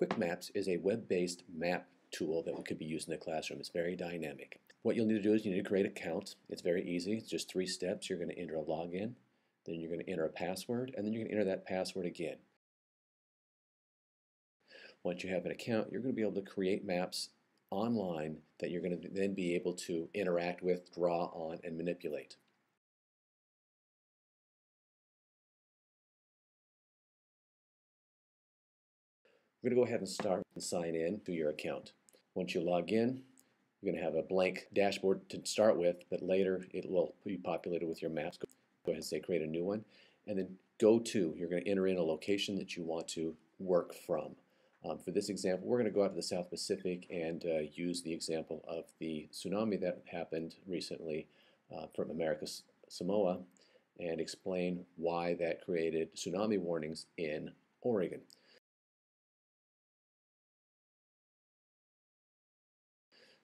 Quikmaps is a web-based map tool that could be used in the classroom. It's very dynamic. What you'll need to do is you need to create an account. It's very easy. It's just three steps. You're going to enter a login, then you're going to enter a password, and then you're going to enter that password again. Once you have an account, you're going to be able to create maps online that you're going to then be able to interact with, draw on, and manipulate. We're going to go ahead and start and sign in to your account. Once you log in, you're going to have a blank dashboard to start with, but later it will be populated with your maps. Go ahead and say create a new one, and then go to. You're going to enter in a location that you want to work from. Um, for this example, we're going to go out to the South Pacific and uh, use the example of the tsunami that happened recently uh, from America's Samoa and explain why that created tsunami warnings in Oregon.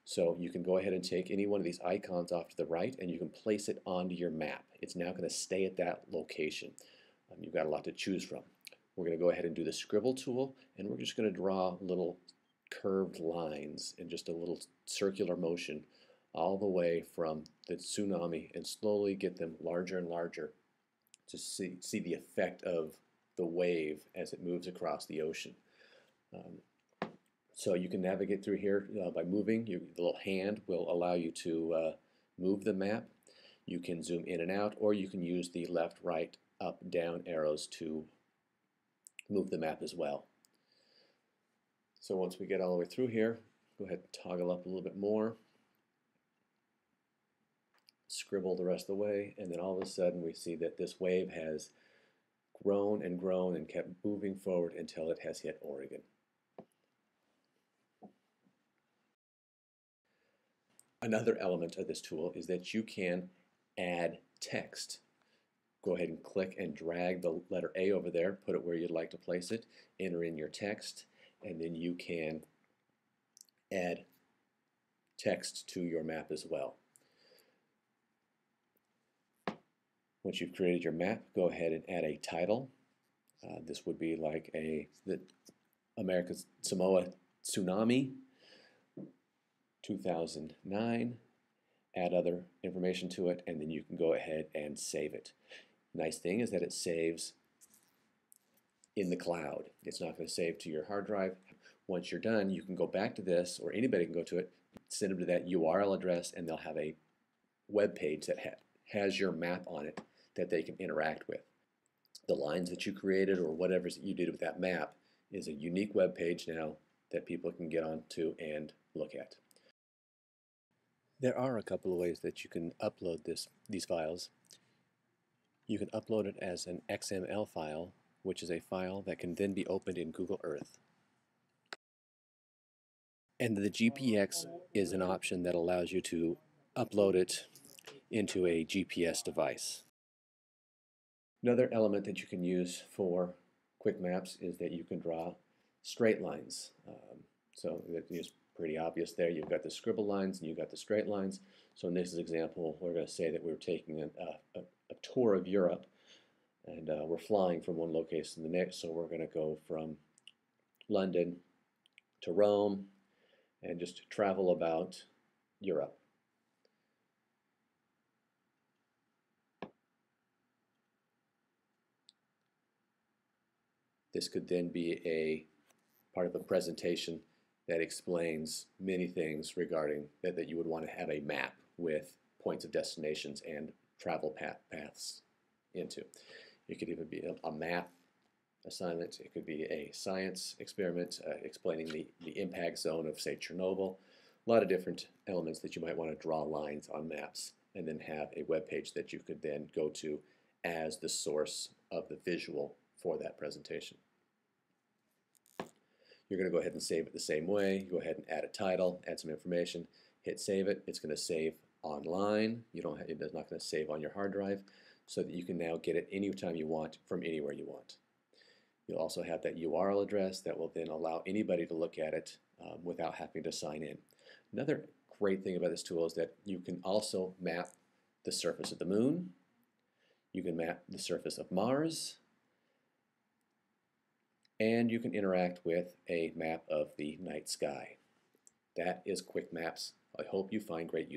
So you can go ahead and take any one of these icons off to the right and you can place it onto your map. It's now going to stay at that location. Um, you've got a lot to choose from. We're going to go ahead and do the scribble tool and we're just going to draw little curved lines in just a little circular motion all the way from the tsunami and slowly get them larger and larger to see, see the effect of the wave as it moves across the ocean. Um, so you can navigate through here uh, by moving. Your little hand will allow you to uh, move the map. You can zoom in and out, or you can use the left, right, up, down arrows to move the map as well. So once we get all the way through here, go ahead and toggle up a little bit more. Scribble the rest of the way, and then all of a sudden we see that this wave has grown and grown and kept moving forward until it has hit Oregon. Another element of this tool is that you can add text. Go ahead and click and drag the letter A over there, put it where you'd like to place it, enter in your text, and then you can add text to your map as well. Once you've created your map, go ahead and add a title. Uh, this would be like a the America's Samoa tsunami 2009, add other information to it, and then you can go ahead and save it. Nice thing is that it saves in the cloud. It's not going to save to your hard drive. Once you're done, you can go back to this, or anybody can go to it, send them to that URL address, and they'll have a web page that ha has your map on it that they can interact with. The lines that you created or whatever you did with that map is a unique web page now that people can get onto and look at. There are a couple of ways that you can upload this these files. You can upload it as an XML file, which is a file that can then be opened in Google Earth. And the GPX is an option that allows you to upload it into a GPS device. Another element that you can use for Quikmaps is that you can draw straight lines. Um, so that is pretty obvious there. You've got the scribble lines and you've got the straight lines. So in this example, we're going to say that we're taking a, a, a tour of Europe and uh, we're flying from one location to the next. So we're going to go from London to Rome and just travel about Europe. This could then be a part of a presentation that explains many things regarding that, that you would want to have a map with points of destinations and travel path, paths into. It could even be a, a math assignment. It could be a science experiment uh, explaining the, the impact zone of, say, Chernobyl. A lot of different elements that you might want to draw lines on maps and then have a web page that you could then go to as the source of the visual for that presentation. You're going to go ahead and save it the same way. You Go ahead and add a title, add some information, hit save it. It's going to save online. You don't have, it's not going to save on your hard drive so that you can now get it anytime you want from anywhere you want. You'll also have that URL address that will then allow anybody to look at it um, without having to sign in. Another great thing about this tool is that you can also map the surface of the moon. You can map the surface of Mars, and you can interact with a map of the night sky. That is Quikmaps. I hope you find great use.